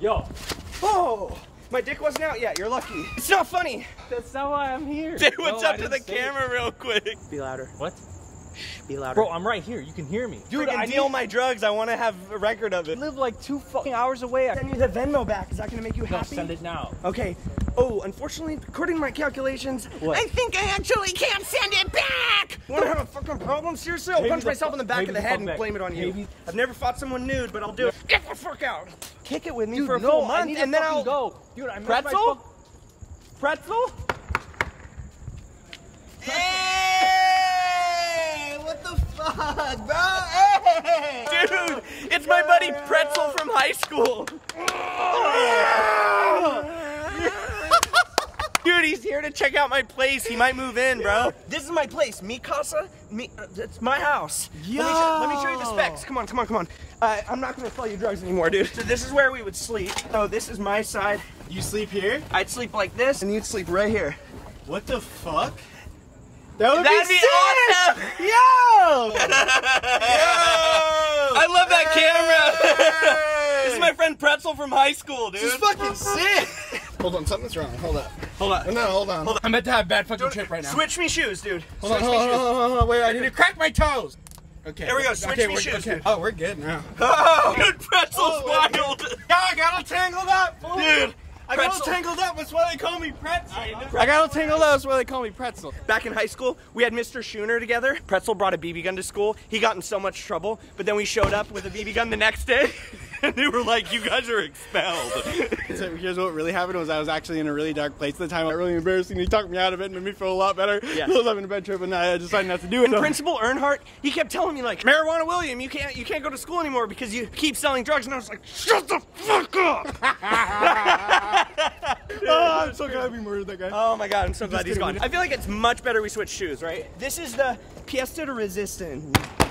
Yo, Oh, my dick wasn't out yet. You're lucky. It's not funny. that's not why I'm here. Say what's No, I up to the didn't it. camera real quick. Be louder. What? Shh, Be louder. Bro, I'm right here. You can hear me. dude, Freaking I deal need my drugs. I want to have a record of I it. live like two fucking hours away. send you the Venmo back. Is that gonna make you No, happy? send it now. Okay. Oh, unfortunately, according to my calculations, What? I think I actually can't send it back. Wanna have a fucking problem? Seriously, I'll Maybe punch myself in the back of the head and back. blame it on you. Maybe- I've never fought someone nude, but I'll do it. Get the fuck out. Kick it with me Dude, for a no, full month, and then I'll go. Dude, I Pretzel? Pretzel? Hey, what the fuck, bro? Hey, dude, it's my buddy Pretzel from high school. Dude, he's here to check out my place. He might move in, bro. This is my place, mi casa. Mi, uh, it's my house. Let me, show, let me show you the specs. Come on, come on, come on. Uh, I'm not gonna sell you drugs anymore, dude. So this is where we would sleep. So this is my side. You sleep here? I'd sleep like this, and you'd sleep right here. What the fuck? That would That'd be awesome! Yo! I love that camera. this is my friend Pretzel from high school, dude. This is fucking sick. hold on, something's wrong. Hold up. Hold on. No, hold on. Hold on. I'm about to have a bad fucking trip right now. Switch me shoes, dude. Hold on, Switch hold on, hold on, hold on. Wait, I need to crack my toes. Okay. There we go, switch okay, me we're- shoes, okay. dude. Oh, we're good now. Oh, Dude, Pretzel's oh, wild. Yeah, I got all tangled up, fool. Dude, I got all tangled up. That's why they call me Pretzel. I got all tangled up. That's why they call me Pretzel. Back in high school, we had Mr. Schooner together. Pretzel brought a BB gun to school. He got in so much trouble, but then we showed up with a BB gun the next day, and they were like, "You guys are expelled." So here's what really happened was I was actually in a really dark place at the time. It was really embarrassing. He talked me out of it and made me feel a lot better. Yeah. I was having a bad trip and I decided not to do it. And So- Principal Earnhart, he kept telling me like, "Marijuana William, you can't, you can't go to school anymore because you keep selling drugs." And I was like, "Shut the fuck up!" oh, I'm so glad we murdered that guy. Oh my god, I'm so glad he's gone. I feel like it's much better we switch shoes, right? This is the Piesta de Resistance.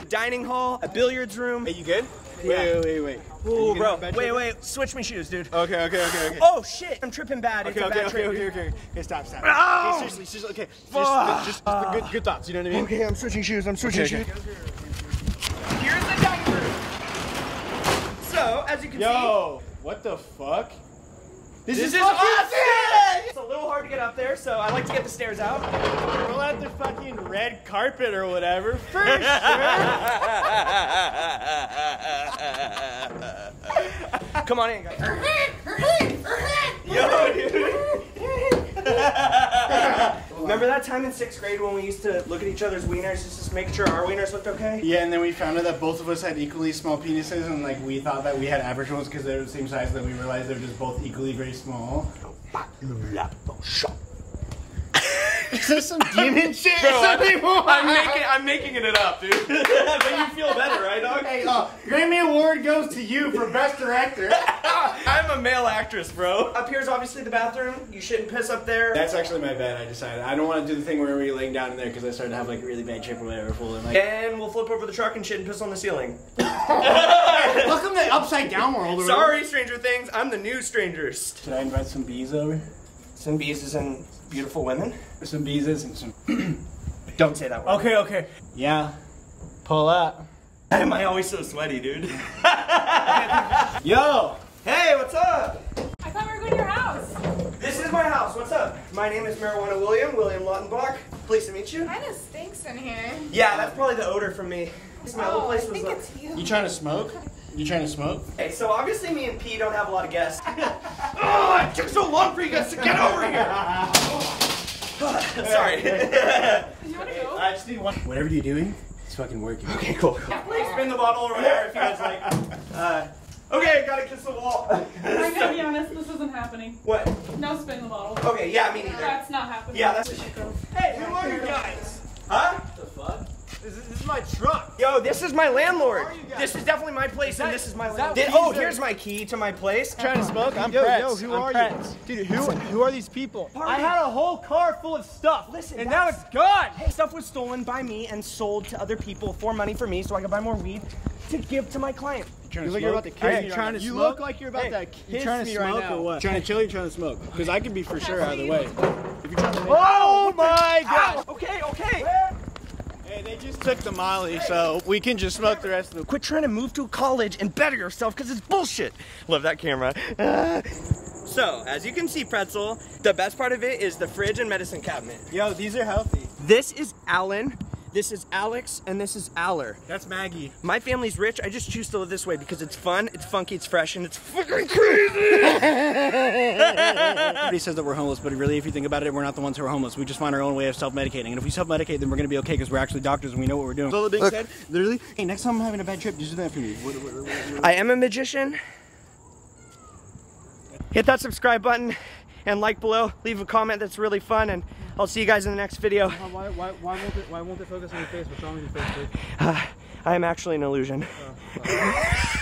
Dining hall, a billiards room. Are you good? Wait, wait, wait. Ooh, bro. have a bad Wait, wait. Switch me shoes, dude. Okay, okay, okay, okay. Oh shit! I'm tripping bad. It's Okay, a okay, bad okay, trip. okay, okay, okay. Okay, stop, stop. Ow! Okay, seriously, seriously, okay. Just, just, just the good, good thoughts, you know what I mean? Okay, I'm switching shoes. I'm switching Okay, okay. shoes. Here's the dining room. So, as you can see. Yo, what the fuck? see, this is fucking awesome! It's a little hard to get up there, so I like to get the stairs out. Roll out the fucking red carpet or whatever. First, Come on in, guys. Yo, dude. Remember that time in sixth grade when we used to look at each other's wieners just to make sure our wieners looked okay? Yeah, and then we found out that both of us had equally small penises, and like we thought that we had average ones because they were the same size. Then we realized they're just both equally very small. Is this some demon shit? I'm making, I'm making it up, dude. but you feel better, right, dog? Hey, uh, Grammy Award goes to you for best director. I'm a male actress, bro. Up here's obviously the bathroom. You shouldn't piss up there. That's actually my bad. I decided I don't want to do the thing where we're laying down in there because I started to have like a really bad trip or whatever. Full and like, and we'll flip over the truck and shit and piss on the ceiling. welcome to upside down world. Sorry, Stranger Things. I'm the new strangers. Should I invite some bees over? Some bees and beautiful women. Some bees and some. Don't say that word. Okay, okay. Yeah. Pull up. Why am I always so sweaty, dude? Yo. hey, what's up? I thought we were going to your house. This is my house. What's up? My name is Marijuana William, William Lautenbach. Pleased to meet you. Kind of stinks in here. Yeah, that's probably the odor from me. My Oh, I place was think like- it's you. You trying to smoke? You trying to smoke? Hey, so obviously me and P don't have a lot of guests. oh, it took so long for you guys to get over here. Sorry. Do you want to go? I just need one. Whatever you're doing, it's fucking working. okay, cool. Please spin the bottle over there if you guys like. Uh, okay, gotta kiss the wall. I'm gonna be honest, this isn't happening. what? No spin the bottle. Okay, yeah, me neither. That's not happening. Yeah, that's. Hey, who are you guys? Huh? This is, this is my truck. Yo, this is my landlord. are you guys? This is definitely my place, and this is my that landlord. what oh, here's my key to my place. I'm Trying to smoke? I'm Yo, Pretz. yo, who I'm are Pretz. you? Dude, who who are these people? Party. I had a whole car full of stuff. Listen, and now that's- it's gone. Hey, stuff was stolen by me and sold to other people for money for me, so I could buy more weed to give to my client. Trying You to look you're smoke? about to kiss Hey, me trying to. You smoke? look like you're about Hey, to you kiss trying to me smoke right now. or what? Trying to chill or trying to smoke? Because I can be for sure either way. If you're trying to Oh my god! Okay, okay. Hey, Hey, they just took the Molly, so we can just smoke the rest of the. Quit trying to move to college and better yourself because it's bullshit. Love that camera. So, as you can see, Pretzel, the best part of it is the fridge and medicine cabinet. Yo, these are healthy. This is Alan, this is Alex, and this is Aller. That's Maggie. My family's rich. I just choose to live this way because it's fun, it's funky, it's fresh, and it's fucking crazy. Everybody says that we're homeless, but really, if you think about it, we're not the ones who are homeless. We just find our own way of self-medicating, and if we self-medicate, then we're gonna be okay because we're actually doctors and we know what we're doing. So, all that being said, literally, hey, next time I'm having a bad trip, just do that for me. What- what- what- what- I am a magician. Hit that subscribe button and like below. Leave a comment that's really fun, and I'll see you guys in the next video. Uh, why, why, why, won't it, why won't it focus on your face? What's wrong with your face, dude? I am actually an illusion. Oh,